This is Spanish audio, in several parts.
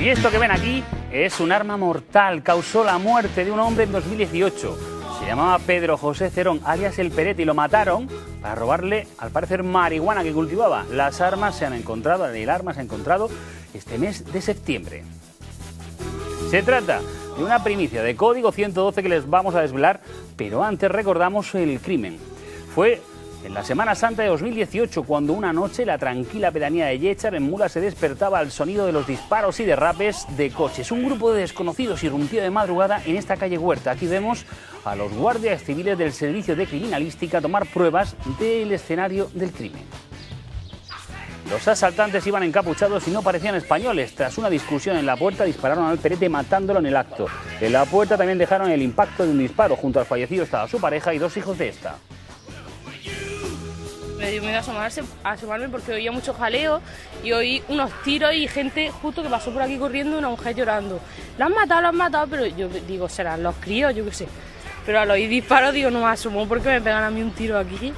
Y esto que ven aquí es un arma mortal. Causó la muerte de un hombre en 2018. Se llamaba Pedro José Cerón, alias El Perete, y lo mataron para robarle, al parecer, marihuana que cultivaba. Las armas se han encontrado, el arma se ha encontrado este mes de septiembre. Se trata de una primicia de código 112 que les vamos a desvelar, pero antes recordamos el crimen. Fue en la Semana Santa de 2018, cuando una noche la tranquila pedanía de Yechar en Mula se despertaba al sonido de los disparos y derrapes de coches. Un grupo de desconocidos irrumpió de madrugada en esta calle Huerta. Aquí vemos a los guardias civiles del Servicio de Criminalística tomar pruebas del escenario del crimen. Los asaltantes iban encapuchados y no parecían españoles. Tras una discusión en la puerta dispararon al perete matándolo en el acto. En la puerta también dejaron el impacto de un disparo. Junto al fallecido estaba su pareja y dos hijos de esta. Me dio miedo asomarse, asomarme porque oía mucho jaleo y oí unos tiros y gente justo que pasó por aquí corriendo, una mujer llorando. Lo han matado, lo han matado, pero yo digo, serán los críos, yo qué sé. Pero al oír disparos digo, no me asomó porque me pegan a mí un tiro aquí.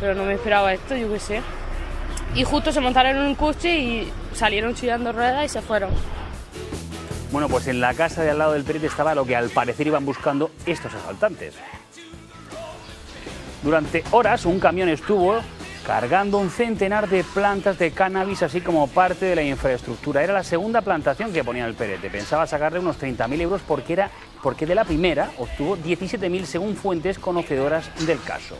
Pero no me esperaba esto, yo qué sé. Y justo se montaron en un coche y salieron chillando ruedas y se fueron. Bueno, pues en la casa de al lado del perete estaba lo que al parecer iban buscando estos asaltantes. Durante horas un camión estuvo cargando un centenar de plantas de cannabis, así como parte de la infraestructura. Era la segunda plantación que ponía el Perete. Pensaba sacarle unos 30.000 euros porque, era, porque de la primera obtuvo 17.000 según fuentes conocedoras del caso.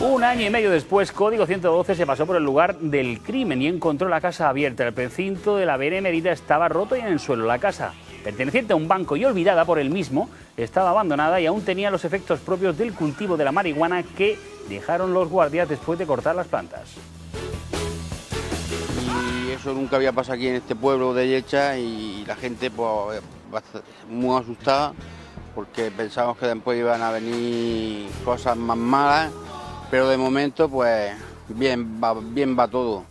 Un año y medio después, Código 112 se pasó por el lugar del crimen y encontró la casa abierta. El precinto de la Benemérita estaba roto y en el suelo. La casa, perteneciente a un banco y olvidada por él mismo, estaba abandonada y aún tenía los efectos propios del cultivo de la marihuana que dejaron los guardias después de cortar las plantas. Y eso nunca había pasado aquí en este pueblo de Yecha y la gente pues muy asustada porque pensábamos que después iban a venir cosas más malas, pero de momento pues bien va, bien va todo.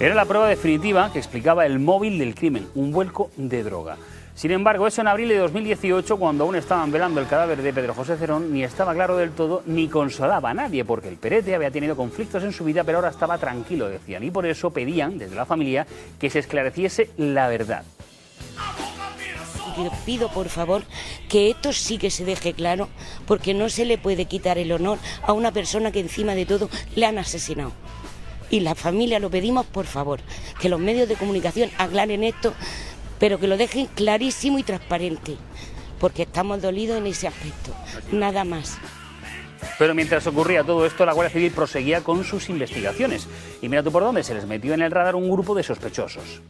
Era la prueba definitiva que explicaba el móvil del crimen, un vuelco de droga. Sin embargo, eso en abril de 2018, cuando aún estaban velando el cadáver de Pedro José Cerón, ni estaba claro del todo ni consolaba a nadie, porque el perete había tenido conflictos en su vida, pero ahora estaba tranquilo, decían, y por eso pedían, desde la familia, que se esclareciese la verdad. Pido, pido, por favor que esto sí que se deje claro, porque no se le puede quitar el honor a una persona que encima de todo le han asesinado. Y la familia lo pedimos, por favor, que los medios de comunicación aclaren esto, pero que lo dejen clarísimo y transparente, porque estamos dolidos en ese aspecto, nada más. Pero mientras ocurría todo esto, la Guardia Civil proseguía con sus investigaciones. Y mira tú por dónde se les metió en el radar un grupo de sospechosos.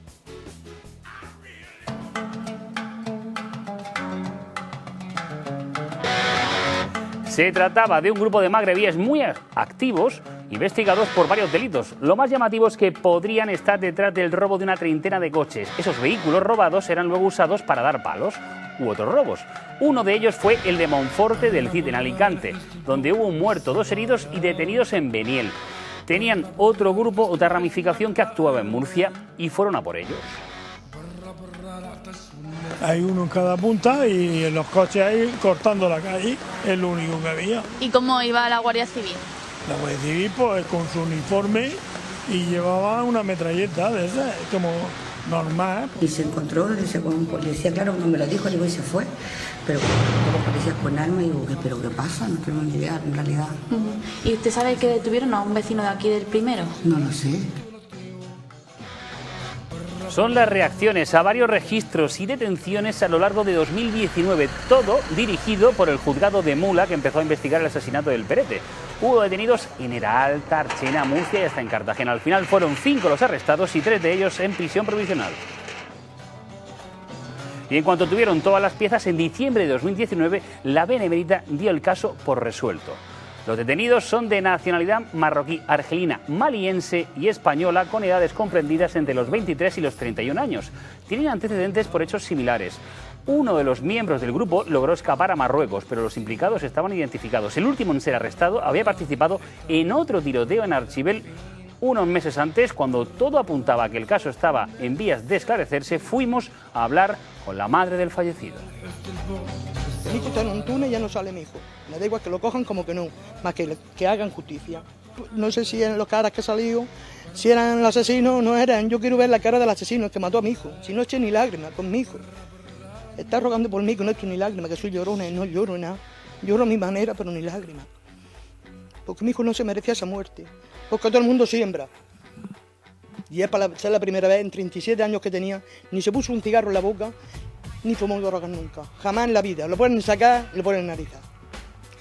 Se trataba de un grupo de magrebíes muy activos, investigados por varios delitos. Lo más llamativo es que podrían estar detrás del robo de una treintena de coches. Esos vehículos robados eran luego usados para dar palos u otros robos. Uno de ellos fue el de Monforte del Cid en Alicante, donde hubo un muerto, dos heridos y detenidos en Beniel. Tenían otro grupo, otra ramificación que actuaba en Murcia y fueron a por ellos. Hay uno en cada punta y en los coches ahí cortando la calle, es lo único que había. ¿Y cómo iba la Guardia Civil? La Guardia Civil pues con su uniforme y llevaba una metralleta de esa, como normal. Y se encontró, dice, con un policía, claro, no me lo dijo, digo, y se fue. Pero con los policías con armas, y digo, ¿qué, ¿pero qué pasa? No tenemos ni idea, en realidad. ¿Y usted sabe que detuvieron a un vecino de aquí del primero? No lo sé. Son las reacciones a varios registros y detenciones a lo largo de 2019, todo dirigido por el juzgado de Mula que empezó a investigar el asesinato del Perete. Hubo detenidos en Heralta, Archena, Murcia y hasta en Cartagena. Al final fueron cinco los arrestados y tres de ellos en prisión provisional. Y en cuanto tuvieron todas las piezas, en diciembre de 2019, la Benemérita dio el caso por resuelto. Los detenidos son de nacionalidad marroquí, argelina, maliense y española con edades comprendidas entre los 23 y los 31 años. Tienen antecedentes por hechos similares. Uno de los miembros del grupo logró escapar a Marruecos, pero los implicados estaban identificados. El último en ser arrestado había participado en otro tiroteo en Archibel Unos meses antes, cuando todo apuntaba a que el caso estaba en vías de esclarecerse, fuimos a hablar con la madre del fallecido. Mi hijo está en un túnel ya no sale mi hijo. Me da igual que lo cojan como que no, más que, que hagan justicia. No sé si en los caras que ha salido, si eran los asesinos o no eran. Yo quiero ver la cara del asesino que mató a mi hijo. Si no eché ni lágrimas con mi hijo. Está rogando por mí que no eche ni lágrimas, que soy llorona y no lloro nada. Lloro a mi manera, pero ni lágrimas. Porque mi hijo no se merecía esa muerte. Porque todo el mundo siembra. Y es para ser la primera vez en 37 años que tenía, ni se puso un cigarro en la boca, ni fumó drogas nunca. Jamás en la vida. Lo pueden sacar y lo ponen nariz.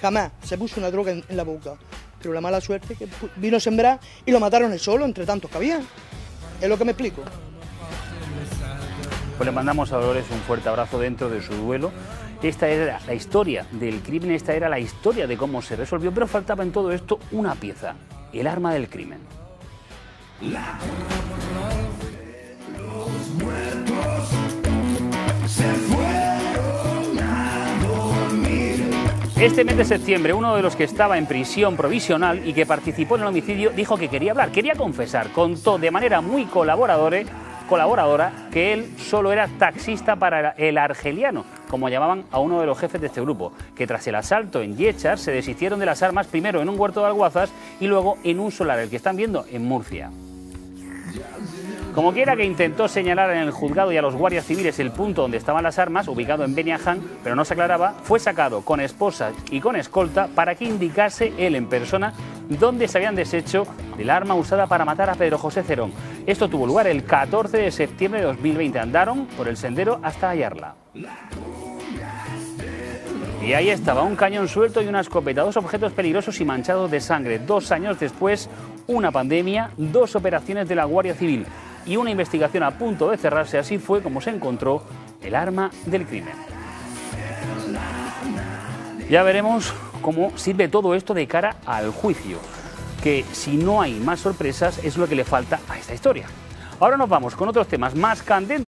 Jamás se puso una droga en, en la boca. Pero la mala suerte que vino a sembrar y lo mataron él solo entre tantos que había. Es lo que me explico. Pues le mandamos a Dolores un fuerte abrazo dentro de su duelo. Esta era la historia del crimen, esta era la historia de cómo se resolvió, pero faltaba en todo esto una pieza, el arma del crimen. Este mes de septiembre, uno de los que estaba en prisión provisional y que participó en el homicidio dijo que quería hablar, quería confesar. Contó de manera muy colaboradora, colaboradora que él solo era taxista para el argeliano, como llamaban a uno de los jefes de este grupo, que tras el asalto en Yechar se desistieron de las armas primero en un huerto de alguazas y luego en un solar, el que están viendo en Murcia. Como quiera que intentó señalar en el juzgado y a los guardias civiles el punto donde estaban las armas, ubicado en Beniaján, pero no se aclaraba, fue sacado con esposa y con escolta para que indicase él en persona dónde se habían deshecho del arma usada para matar a Pedro José Cerón. Esto tuvo lugar el 14 de septiembre de 2020. Andaron por el sendero hasta hallarla. Y ahí estaba, un cañón suelto y una escopeta, dos objetos peligrosos y manchados de sangre. Dos años después, una pandemia, dos operaciones de la Guardia Civil y una investigación a punto de cerrarse. Así fue como se encontró el arma del crimen. Ya veremos cómo sirve todo esto de cara al juicio, que si no hay más sorpresas es lo que le falta a esta historia. Ahora nos vamos con otros temas más candentes.